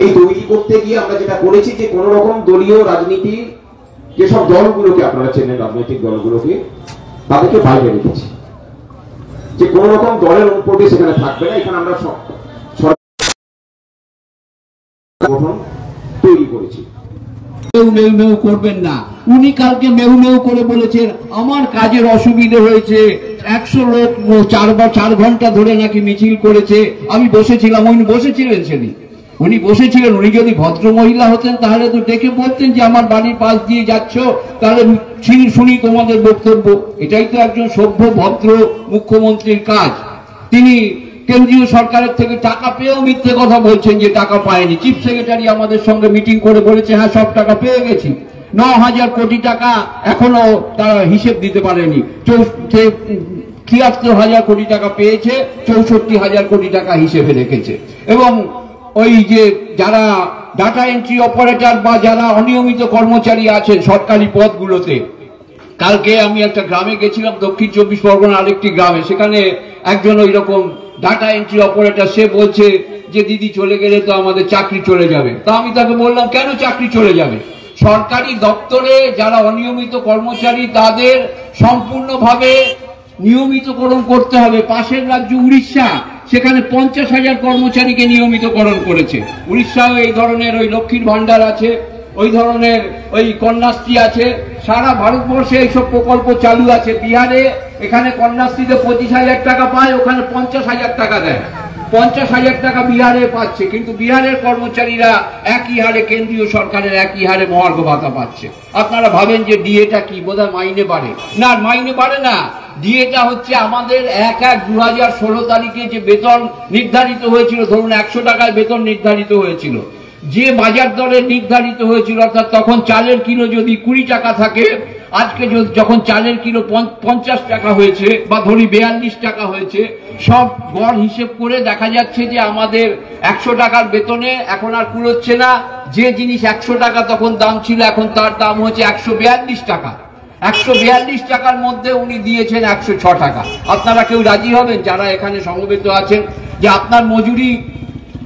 এই তৈরি করতে গিয়ে আমরা যেটা করেছি যে কোন রকম দলীয় রাজনীতি যেসব দলগুলোকে আপনারা চেনেন, রাজনৈতিক দলগুলোকে, তাদেরকে বাইরে রেখেছি। যে কোন রকম দলের অনুপ্রবেশ সেখানে থাকবে না, এখানে আমরা তৈরি করেছি। মেউ মেউ করবেন না। উনি কালকে মেউ মেউ করে বলেছেন, আমার কাজের অসুবিধে হয়েছে। একশো লোক চার ঘণ্টা ধরে নাকি মিছিল করেছে। আমি বসেছিলাম, উনি বসেছিলেন সেদিন। উনি বসেছিলেন, উনি যদি ভদ্র মহিলা হতেন, তাহলে তো ডেকে বলতেন যে, আমার বাড়ির পাশ দিয়ে যাচ্ছ, তাহলে শুনি তোমাদের বক্তব্য। এটাই তো একজন সভ্য, ভদ্র মুখ্যমন্ত্রীর কাজ। তিনি কেন্দ্রীয় সরকারের থেকে টাকা পেয়েও মিথ্যে কথা বলছেন যে, টাকা পায়নি। চিফ সেক্রেটারি আমাদের সঙ্গে মিটিং করে বলেছে হ্যাঁ সব টাকা পেয়ে গেছি। ন হাজার কোটি টাকা এখনও তারা হিসেব দিতে পারেনি। ছিয়াত্তর হাজার কোটি টাকা পেয়েছে, চৌষট্টি হাজার কোটি টাকা হিসেবে রেখেছে। এবং ওই যে যারা ডাটা এন্ট্রি অপারেটর বা যারা অনিয়মিত কর্মচারী আছেন সরকারি পদগুলোতে। কালকে আমি একটা গ্রামে গেছিলাম, দক্ষিণ চব্বিশ পরগনা আরেকটি গ্রামে। সেখানে একজন ওই রকম ডাটা এন্ট্রি অপারেটর সে বলছে যে, দিদি, চলে গেলে তো আমাদের চাকরি চলে যাবে। তা আমি তাকে বললাম, কেন চাকরি চলে যাবে? সরকারি দপ্তরে যারা অনিয়মিত কর্মচারী, তাদের সম্পূর্ণভাবে নিয়মিতকরণ করতে হবে। পাশের রাজ্য উড়িষ্যা। সেখানে পঞ্চাশ হাজার কর্মচারীকে নিয়মিতকরণ করেছে। উড়িষ্যাও এই ধরনের ওই লক্ষ্মীর ভান্ডার আছে, ওই ধরনের ওই কন্যাশ্রী আছে, সারা ভারতবর্ষে এইসব প্রকল্প চালু আছে। বিহারে এখানে কন্যাশ্রীতে পঁচিশ হাজার টাকা পায়, ওখানে পঞ্চাশ হাজার টাকা দেয়। পঞ্চাশ হাজার টাকা বিহারে পাচ্ছে, কিন্তু বিহারের কর্মচারীরা একই হারে, কেন্দ্রীয় সরকারের একই হারে মহার্ঘ ভাতা পাচ্ছে। আপনারা ভাবেন যে ডিএটা কি? বোধহয় মাইনে বাড়ে। না মাইনে বাড়ে না। ডিএটা হচ্ছে আমাদের এক এক দু হাজার ষোলো তারিখে যে বেতন নির্ধারিত হয়েছিল, ধরুন একশো টাকায় বেতন নির্ধারিত হয়েছিল। যে বাজার দরে নির্ধারিত হয়েছিল, অর্থাৎ তখন চালের কিলো যদি কুড়ি টাকা থাকে, আজকে যখন চালের কিলো পঞ্চ- পঞ্চাশ টাকা হয়েছে বা ধরি বেয়াল্লিশ টাকা হয়েছে, সব গড় হিসেব করে দেখা যাচ্ছে যে আমাদের একশো টাকার বেতনে এখন আর কুলোচ্ছে না। যে জিনিস একশো টাকা তখন দাম ছিল, এখন তার দাম হচ্ছে একশো বিয়াল্লিশ টাকা। একশো বিয়াল্লিশ টাকার মধ্যে উনি দিয়েছেন একশো ছ টাকা। আপনারা কেউ রাজি হবেন? যারা এখানে সমবেত আছেন, যে আপনার মজুরি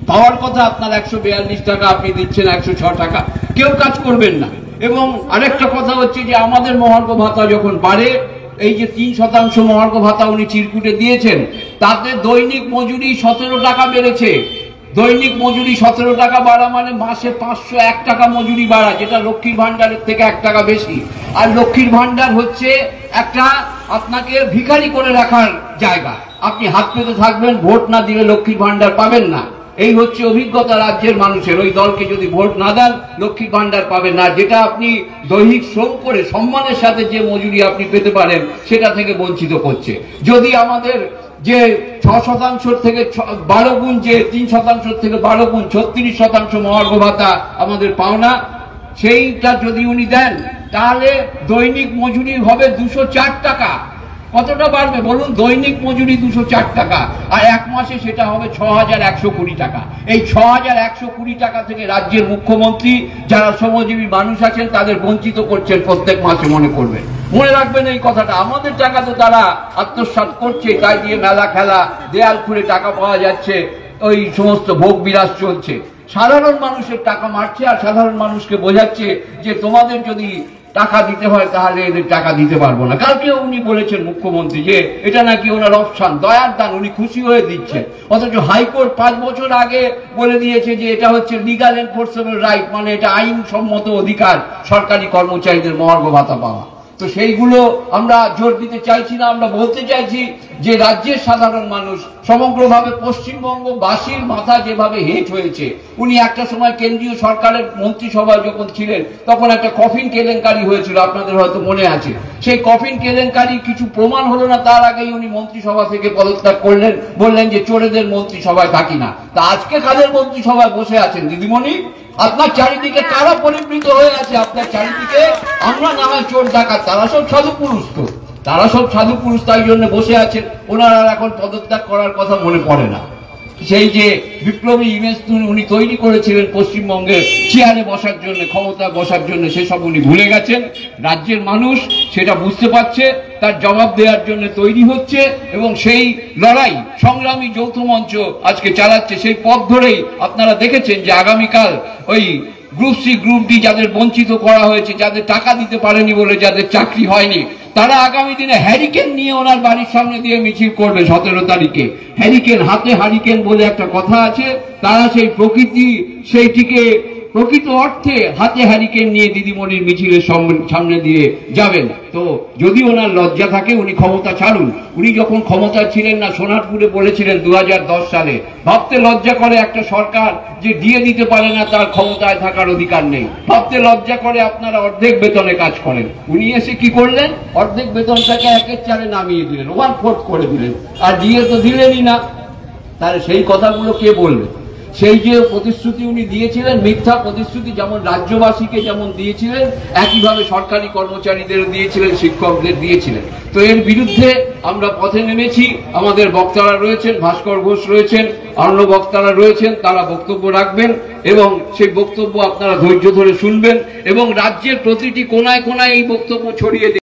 পাওয়ার কথা আপনার একশো বিয়াল্লিশ টাকা, আপনি দিচ্ছেন একশো ছ টাকা। কেউ কাজ করবেন না। এবং আরেকটা কথা হচ্ছে যে, আমাদের মহার্ঘ ভাতা যখন বাড়ে, এই যে তিন শতাংশ মহার্ঘ ভাতা উনি চিরকুটে দিয়েছেন, তাতে দৈনিক মজুরি সতেরো টাকা বেড়েছে। দৈনিক মজুরি সতেরো টাকা বাড়া মানে মাসে পাঁচশো এক টাকা মজুরি বাড়া, যেটা লক্ষ্মীর ভান্ডারের থেকে এক টাকা বেশি। আর লক্ষ্মীর ভান্ডার হচ্ছে একটা আপনাকে ভিখারি করে রাখার জায়গা। আপনি হাত পেতে থাকবেন, ভোট না দিলে লক্ষ্মীর ভান্ডার পাবেন না। এই হচ্ছে অভিজ্ঞতা রাজ্যের মানুষের। ওই দলকে যদি ভোট না দেন, লক্ষ্মীর ভান্ডার পাবেন না। যেটা আপনি দৈহিক শ্রম করে, সম্মানের সাথে যে মজুরি আপনি পেতে পারেন, সেটা থেকে বঞ্চিত করছে। যদি আমাদের যে ছ শতাংশ থেকে বারো গুণ, যে তিন শতাংশ থেকে বারো গুণ, ছত্রিশ শতাংশ মহার্ঘ ভাতা আমাদের পাওনা, সেইটা যদি উনি দেন, তাহলে দৈনিক মজুরি হবে দুশো চার টাকা। কতটা বাড়বে বলুন? দৈনিক মজুরি দুশো চার টাকা, আর এক মাসে সেটা হবে ছ হাজার একশো কুড়ি টাকা। এই ছ হাজার একশো কুড়ি টাকা থেকে রাজ্যের মুখ্যমন্ত্রী, যারা শ্রমজীবী মানুষ আছেন, তাদের বঞ্চিত করছেন প্রত্যেক মাসে মনে করবেন। মনে রাখবেন এই কথাটা, আমাদের টাকা তো তারা আত্মসাৎ করছে, তাই দিয়ে মেলা খেলা, দেয়াল খুলে টাকা পাওয়া যাচ্ছে, ওই সমস্ত ভোগ বিলাস চলছে। সাধারণ মানুষের টাকা মারছে আর সাধারণ মানুষকে বোঝাচ্ছে যে তোমাদের যদি টাকা দিতে হয় তাহলে এদের টাকা দিতে পারব না। কালকে উনি বলেছেন মুখ্যমন্ত্রী যে এটা নাকি ওনার অপশান, দয়ার দান, উনি খুশি হয়ে দিচ্ছে অথচ হাইকোর্ট পাঁচ বছর আগে বলে দিয়েছে যে এটা হচ্ছে লিগাল এনফোর্সেবল রাইট মানে এটা আইনসম্মত অধিকার সরকারি কর্মচারীদের মহার্ঘ ভাতা পাওয়া। তো সেইগুলো আমরা জোর দিতে চাইছি না, আমরা বলতে চাইছি যে রাজ্যের সাধারণ মানুষ, সমগ্রভাবে পশ্চিমবঙ্গবাসীর মাথা যেভাবে হেট হয়েছে, উনি একটা সময় কেন্দ্রীয় সরকারের মন্ত্রিসভায় যখন ছিলেন, তখন একটা কফিন কেলেঙ্কারি হয়েছিল, আপনাদের হয়তো মনে আছে। সেই কফিন কেলেঙ্কারি কিছু প্রমাণ হলো না, তার আগেই উনি মন্ত্রিসভা থেকে পদত্যাগ করলেন, বললেন যে চোরেদের মন্ত্রিসভায় থাকি না। তা আজকে কাদের মন্ত্রিসভায় বসে আছেন, দিদিমণি? আপনার চারিদিকে তারা পরিবৃত হয়ে আছে, আপনার চারিদিকে আমরা নানা চোর ডাকাত, তারা সব সাধু পুরুষ তো। তারা সব সাধু পুরুষ, তাই জন্য বসে আছেন। ওনারা এখন পদত্যাগ করার কথা মনে পড়ে না। সেই যে বিপ্লবী ইমেজ উনি তৈরি করেছিলেন পশ্চিমবঙ্গের চেয়ারে বসার জন্য ক্ষমতায় বসার জন্য সেসব উনি ভুলে গেছেন। রাজ্যের মানুষ সেটা বুঝতে পারছে, তার জবাব দেওয়ার জন্য তৈরি হচ্ছে এবং সেই লড়াই, সংগ্রামী যৌথ মঞ্চ আজকে চালাচ্ছে। সেই পথ ধরেই আপনারা দেখেছেন যে আগামীকাল ওই গ্রুপ সি, গ্রুপ ডি যাদের বঞ্চিত করা হয়েছে, যাদের টাকা দিতে পারেনি বলে যাদের চাকরি হয়নি তারা আগামী দিনে হ্যারিকেন নিয়ে ওনার বাড়ির সামনে দিয়ে মিছিল করবে সতেরো তারিখে। হ্যারিকেন হাতে হারিকেন বলে একটা কথা আছে, তারা সেই প্রকৃতি সেইটিকে প্রকৃত অর্থে হাতে হ্যারিকেন নিয়ে দিদিমণির মিছিলের সামনে- দিয়ে যাবেন। তো যদি ওনার লজ্জা থাকে, উনি ক্ষমতা ছাড়ুন। উনি যখন ক্ষমতা ছিলেন না, সোনারপুরে বলেছিলেন দুই হাজার দশ সালে, ভাবতে লজ্জা করে একটা সরকার যে দিয়ে দিতে পারে না, তার ক্ষমতায় থাকার অধিকার নেই। ভাবতে লজ্জা করে আপনারা অর্ধেক বেতনে কাজ করেন। উনি এসে কি করলেন? অর্ধেক বেতনটাকে একের চারে নামিয়ে দিলেন ওয়ান ফোর্থ করে দিলেন। আর দিয়ে তো দিলেনই না। তাহলে সেই কথাগুলো কে বলবে? সেই যে প্রতিশ্রুতি উনি দিয়েছিলেন, মিথ্যা প্রতিশ্রুতি যেমন রাজ্যবাসীকে যেমন দিয়েছিলেন, একইভাবে সরকারি কর্মচারীদের দিয়েছিলেন, শিক্ষকদের দিয়েছিলেন। তো এর বিরুদ্ধে আমরা পথে নেমেছি। আমাদের বক্তারা রয়েছেন, ভাস্কর ঘোষ রয়েছেন, অন্য বক্তারা রয়েছেন, তারা বক্তব্য রাখবেন এবং সেই বক্তব্য আপনারা ধৈর্য ধরে শুনবেন এবং রাজ্যের প্রতিটি কোনায় কোনায় এই বক্তব্য ছড়িয়ে